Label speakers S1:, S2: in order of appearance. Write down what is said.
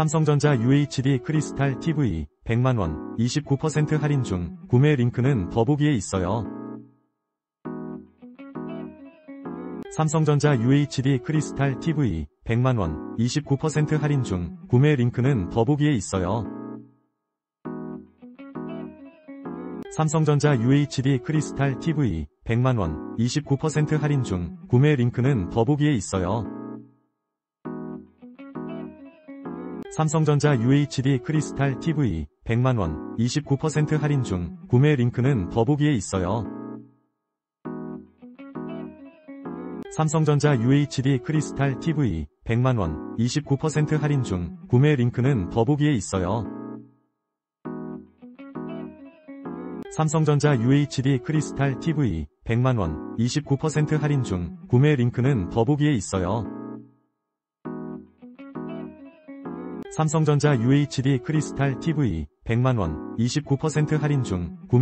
S1: 삼성전자 UHD 크리스탈 TV 100만원 29% 할인 중 구매 링크는 더보기에 있어요. 삼성전자 UHD 크리스탈 TV 100만원 29% 할인 중 구매 링크는 더보기에 있어요. 삼성전자 UHD 크리스탈 TV 100만원 29% 할인 중 구매 링크는 더보기에 있어요. 삼성전자 UHD 크리스탈 TV 100만원 29% 할인 중 구매 링크는 더보기에 있어요. 삼성전자 UHD 크리스탈 TV 100만원 29% 할인 중 구매 링크는 더보기에 있어요. 삼성전자 UHD 크리스탈 TV 100만원 29% 할인 중 구매 링크는 더보기에 있어요. 삼성전자 UHD 크리스탈 TV 100만원 29% 할인 중 구매